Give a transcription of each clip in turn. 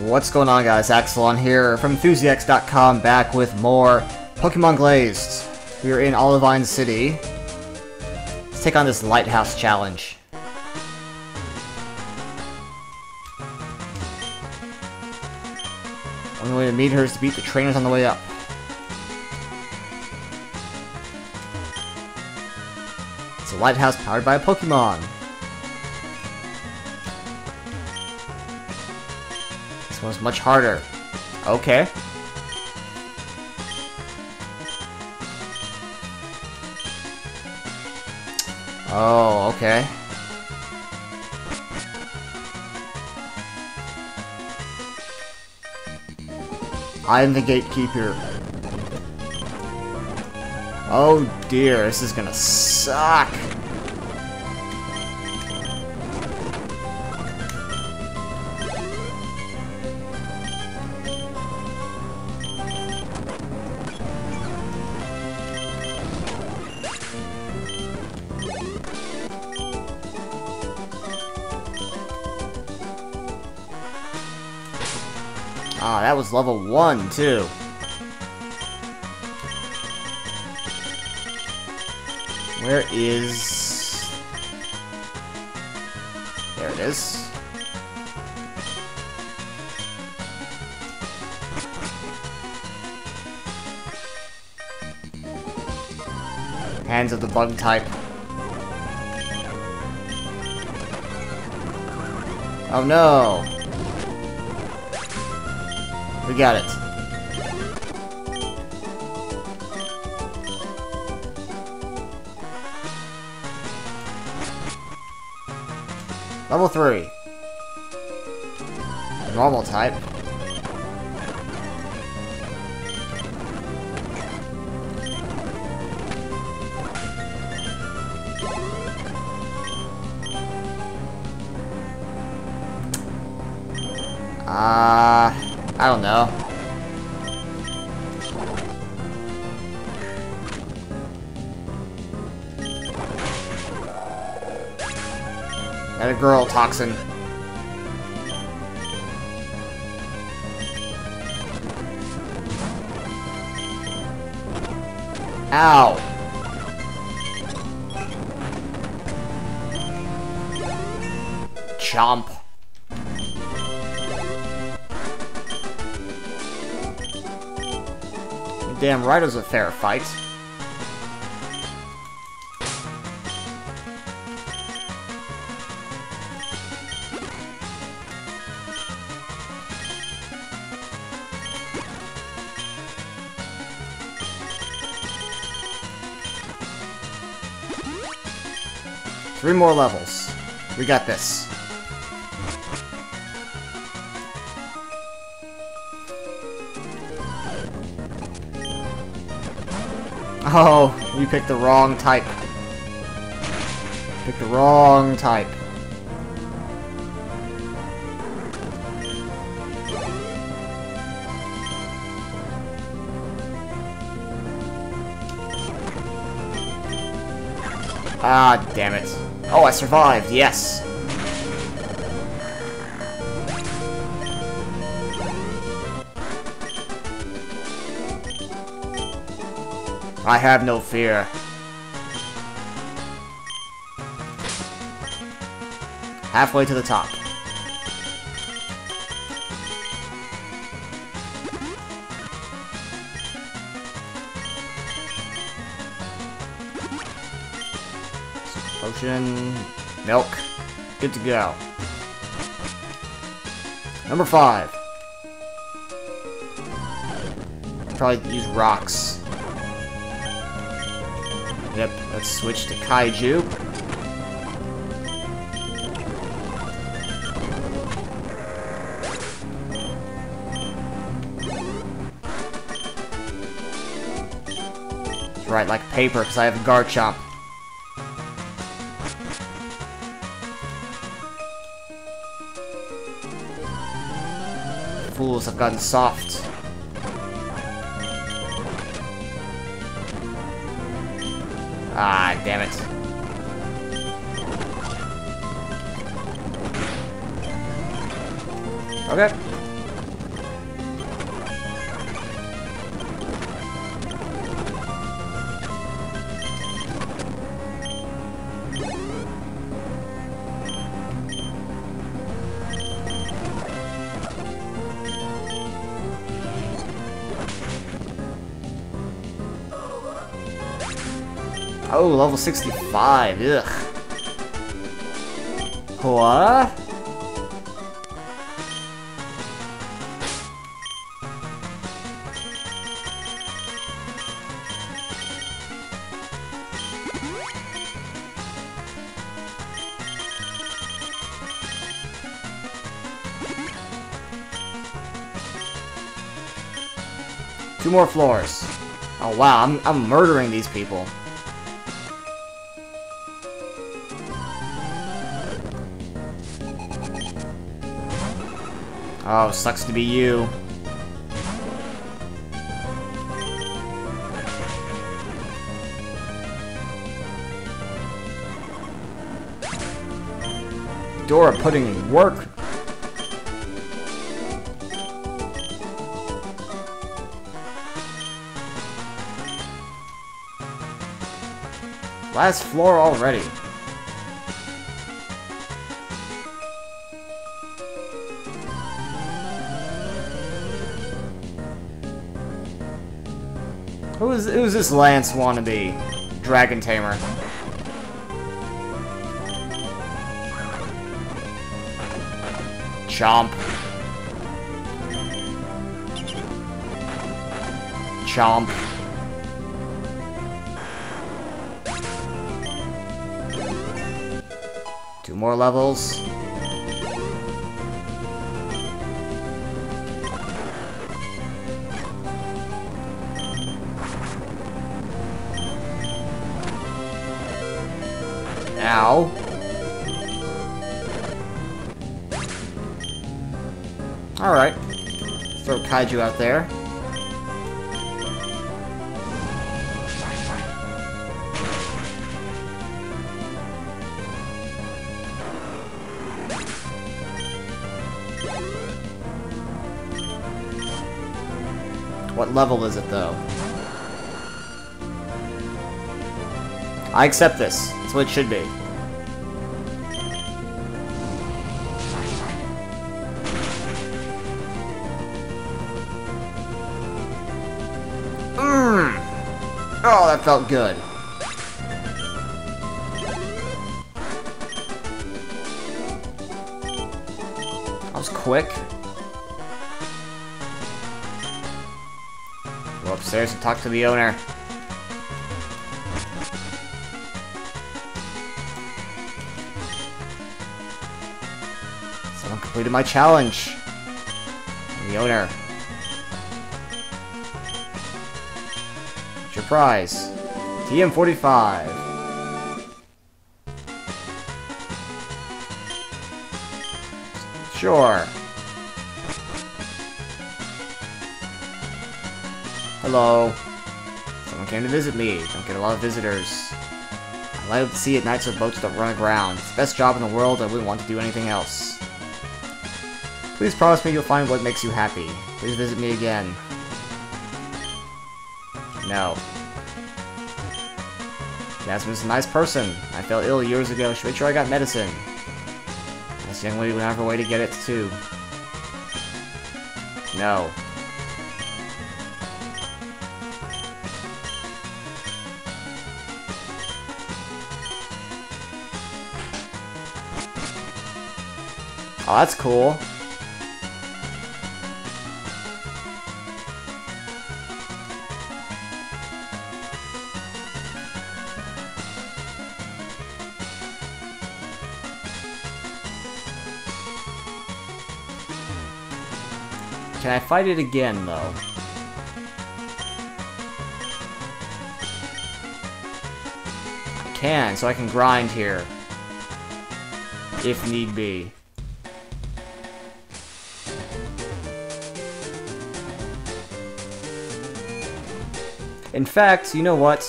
What's going on guys, Axalon here from Enthusiacs.com back with more Pokemon Glazed. We are in Olivine City. Let's take on this Lighthouse Challenge. Only way to meet her is to beat the trainers on the way up. It's a lighthouse powered by a Pokemon. This one's much harder. Okay. Oh, okay. I'm the gatekeeper. Oh dear, this is gonna suck. Level 1, too. Where is... There it is. Hands of the bug type. Oh no! We got it. Level 3. Normal type. Ah, uh, I don't know. And a girl toxin. Ow! Chomp. Damn right it was a fair fight. Three more levels. We got this. Oh, you picked the wrong type. Picked the wrong type. Ah, damn it. Oh, I survived, yes! I have no fear. Halfway to the top. Potion, milk, good to go. Number five. Probably use rocks. Let's switch to Kaiju. Right, like paper, because I have a Garchomp. Fools have gotten soft. Ah, damn it. Okay. Oh, level 65. Ugh. What? Two more floors. Oh wow, I'm, I'm murdering these people. Oh, sucks to be you. Dora putting in work. Last floor already. Who's who's this Lance wannabe? Dragon Tamer. Chomp. Chomp. Two more levels. Ow. Alright. Throw Kaiju out there. What level is it, though? I accept this. That's what it should be. Felt good. That was quick. Go upstairs and talk to the owner. Someone completed my challenge. The owner. Prize? TM45. Sure. Hello. Someone came to visit me. Don't get a lot of visitors. I up the sea at night so boats don't run aground. It's the best job in the world, I wouldn't want to do anything else. Please promise me you'll find what makes you happy. Please visit me again. No. Jasmine's a nice person. I fell ill years ago. She made sure I got medicine. This young lady went out of her way to get it, too. No. Oh, that's cool. Can I fight it again, though? I can, so I can grind here. If need be. In fact, you know what?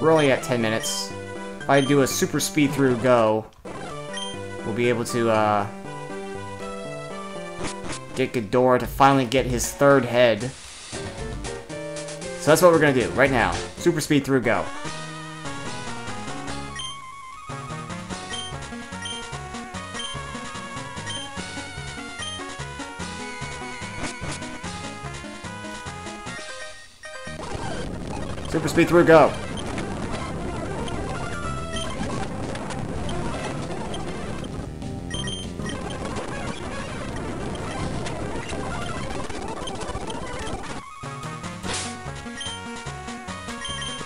We're only at 10 minutes. If I do a super speed through go, we'll be able to, uh... Get Ghidorah to finally get his third head. So that's what we're gonna do, right now. Super speed through go. Super speed through go.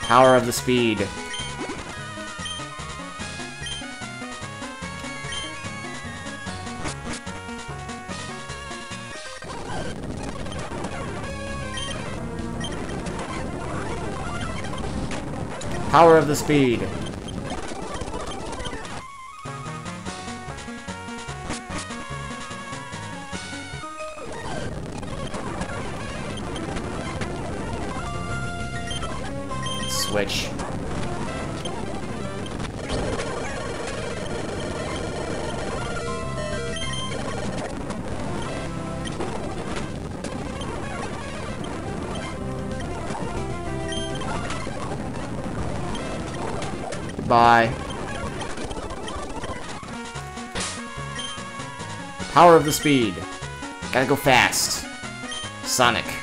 Power of the speed. Power of the speed. Switch. Goodbye. Power of the speed. Gotta go fast. Sonic.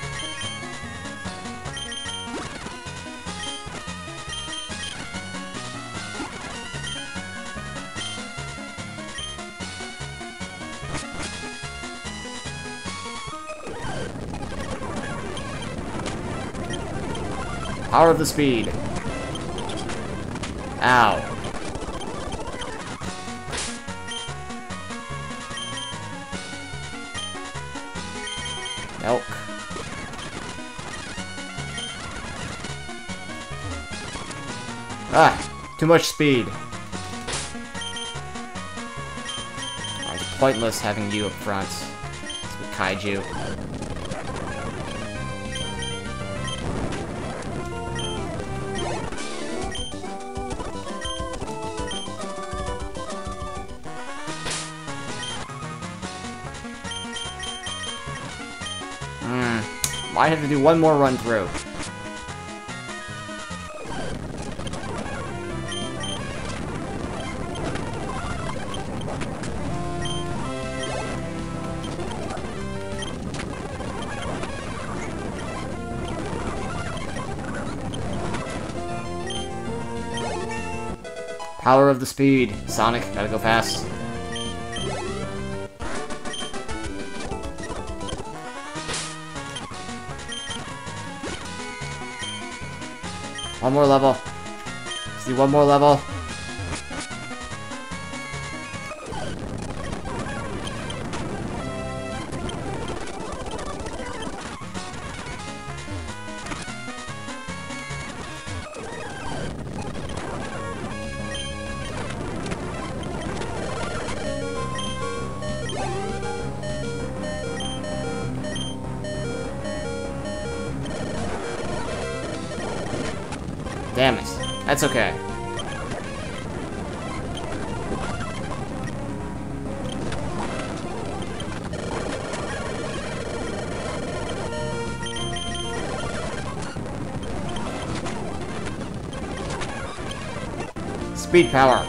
Power of the speed. Ow. Milk. Ah, too much speed. It's pointless having you up front. It's with Kaiju. Might have to do one more run through. Power of the speed. Sonic, gotta go fast. One more level. See one more level. Speed power.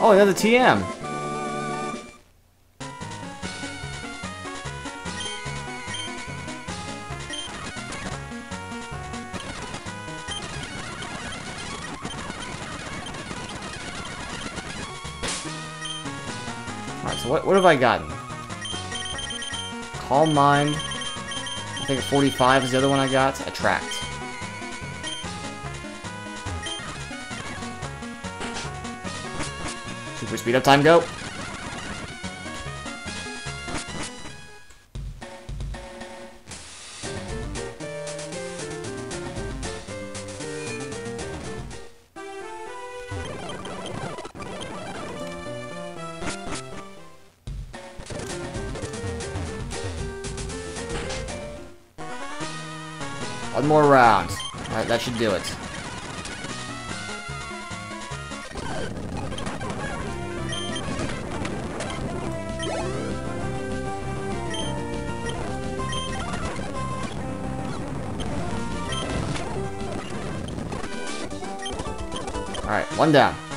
Oh, another TM. Alright, so what, what have I gotten? Calm Mind. I think 45 is the other one I got. Attract. Super speed up time, go. That should do it. Alright, one down.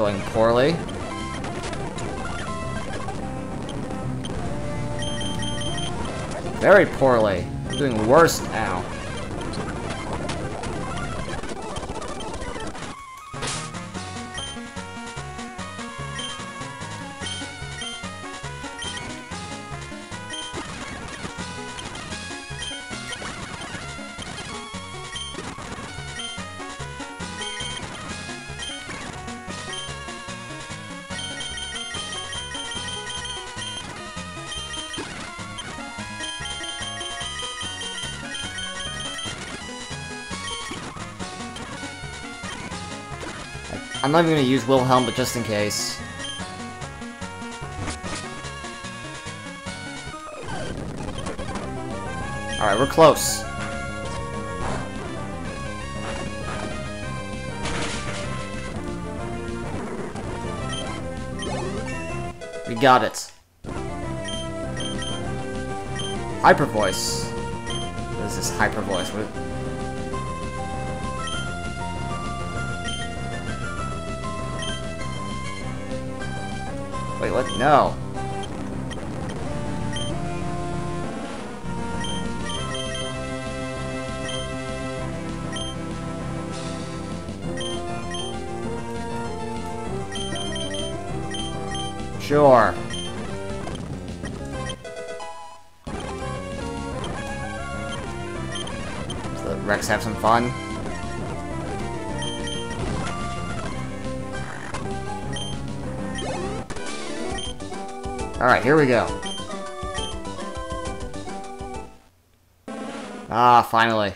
Going poorly. Very poorly. I'm doing worse now. I'm not even gonna use Wilhelm, but just in case. Alright, we're close. We got it. Hyper voice. What is this hyper voice? What Wait, what? No. Sure. Let Rex have some fun. Alright, here we go. Ah, finally.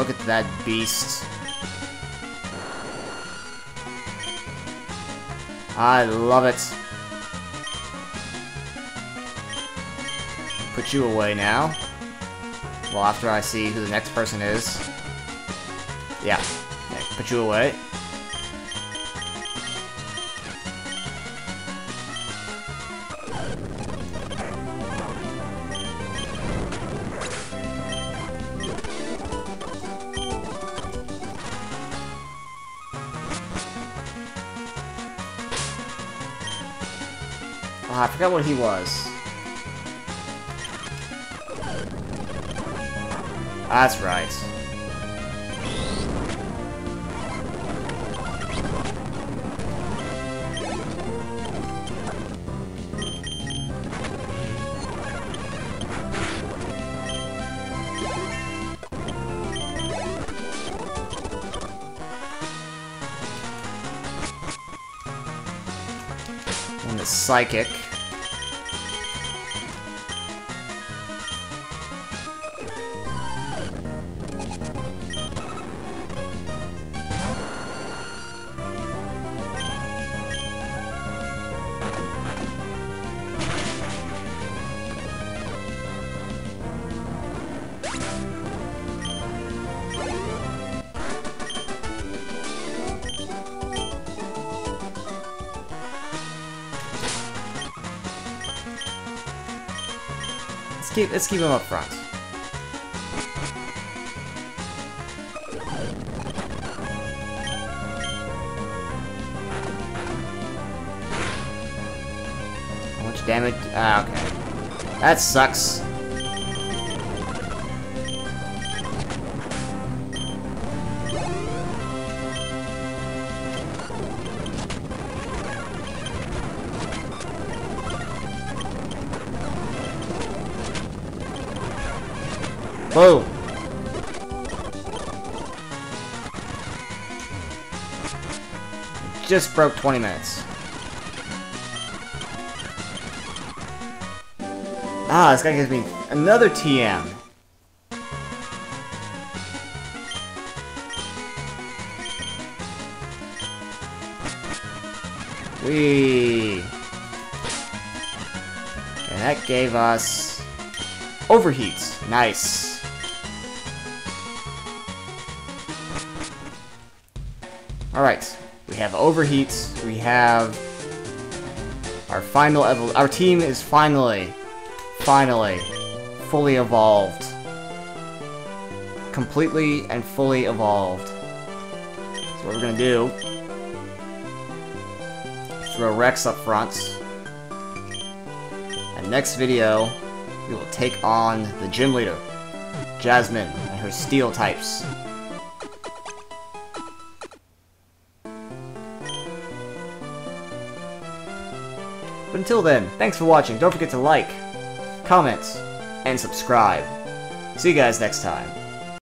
Look at that beast. I love it. Put you away now. Well, after I see who the next person is. Yeah. put you away. Forgot what he was. That's right. Psychic. Let's keep let's keep him up front. How much damage? Ah, okay. That sucks. Boom. just broke 20 minutes. Ah, this guy gives me another TM. Whee! And that gave us overheats. Nice. Alright, we have overheats, we have our final evol- our team is finally, finally, fully evolved. Completely and fully evolved. So what we're gonna do, throw Rex up front, and next video, we will take on the gym leader, Jasmine, and her steel types. Until then, thanks for watching. Don't forget to like, comment, and subscribe. See you guys next time.